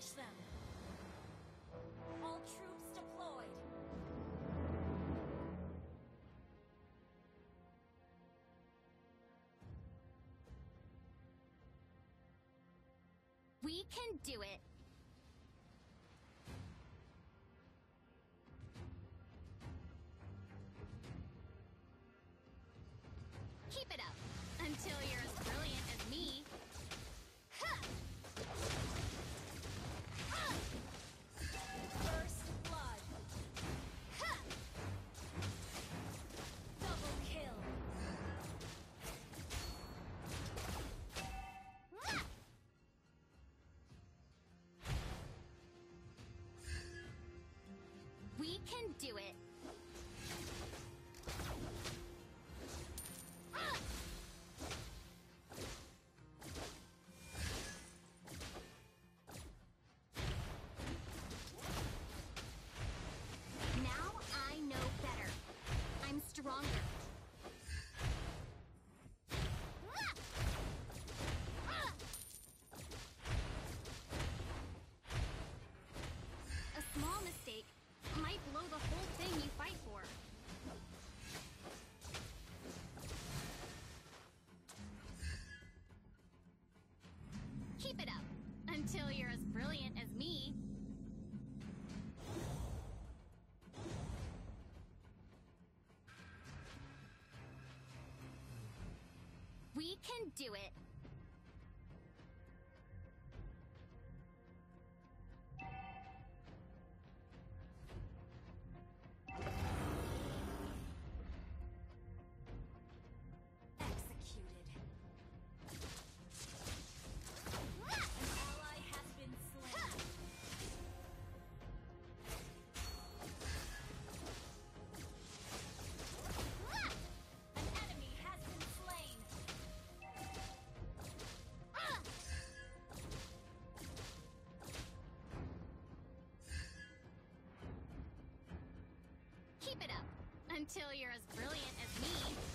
Smash them! All troops deployed! We can do it! can do it. can do it. until you're as brilliant as me.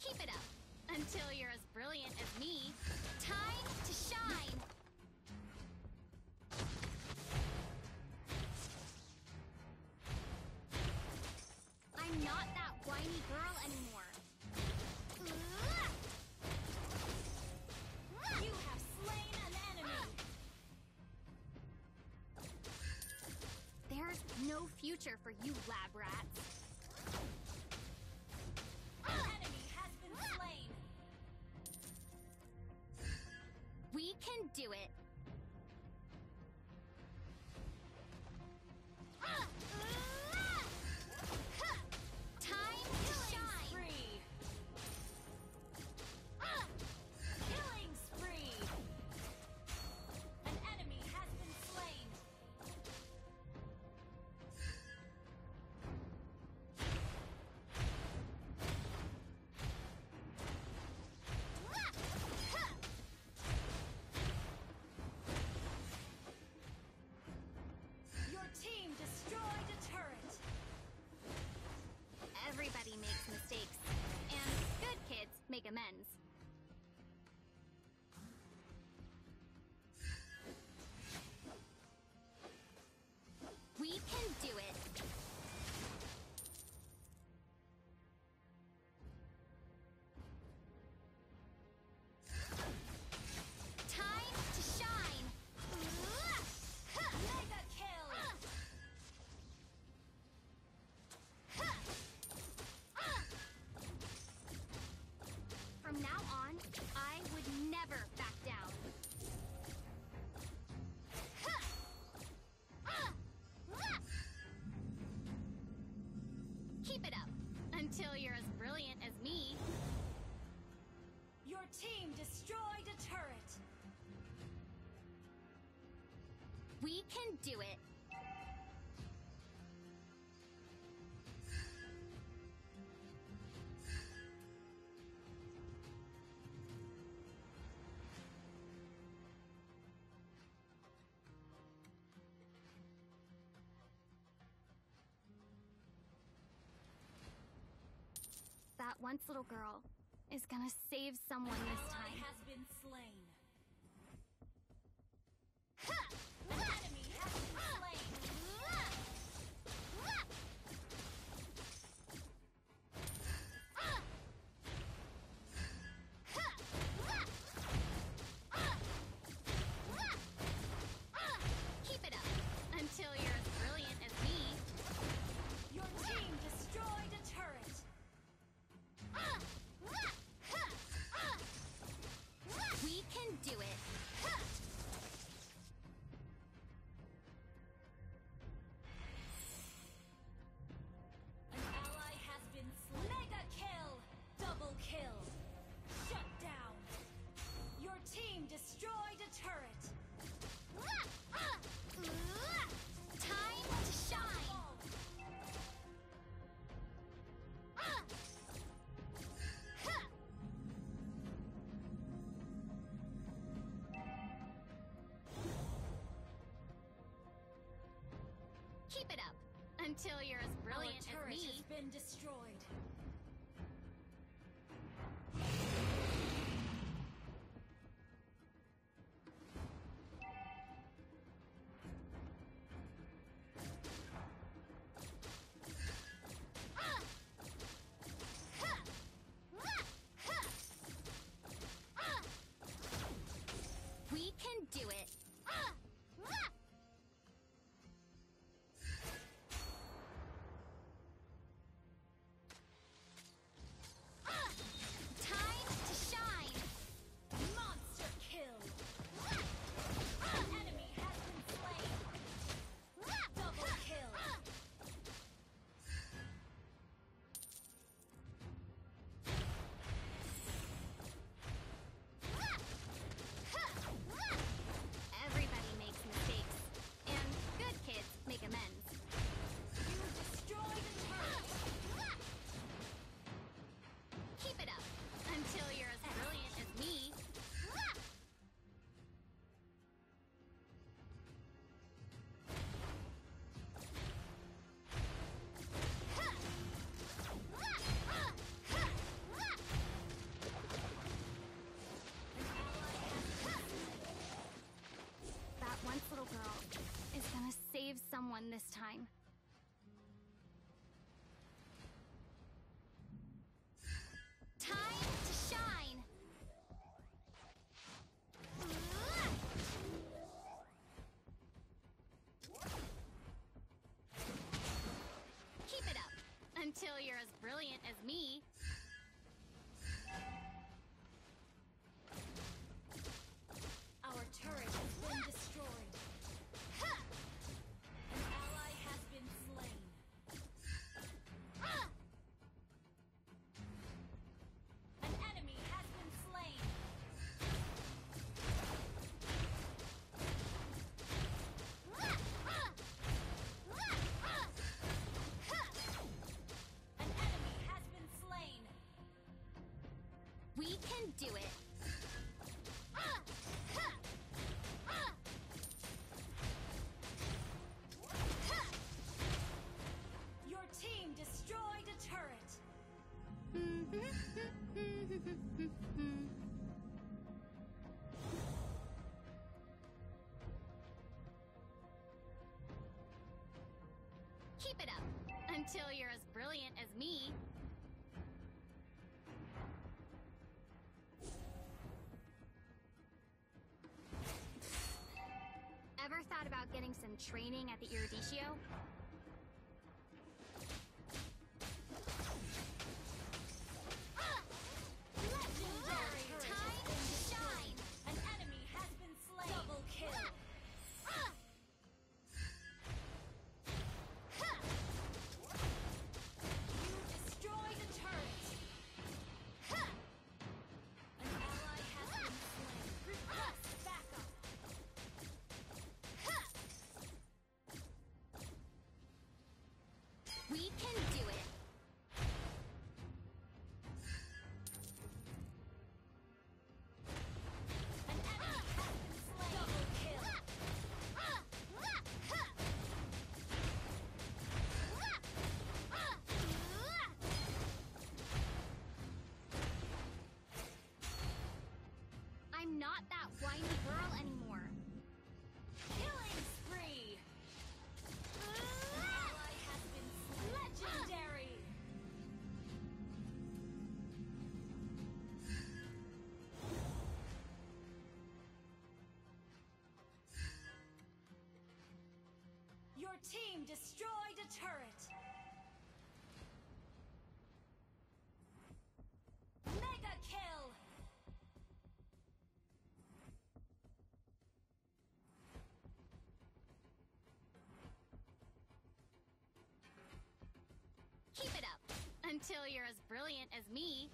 Keep it up until you're as brilliant as me. Time to shine! I'm not that whiny girl anymore. You have slain an enemy! There's no future for you, lab rats. it. Your team destroyed a turret! We can do it! that once little girl is gonna save someone this time. Has been slain. Keep it up until you're as brilliant Our turret as me. has been destroyed. save someone this time. Can do it. Your team destroyed a turret. Keep it up until you're as brilliant as me. training at the Eruditio? We can Your team destroyed a turret. Mega kill. Keep it up until you're as brilliant as me.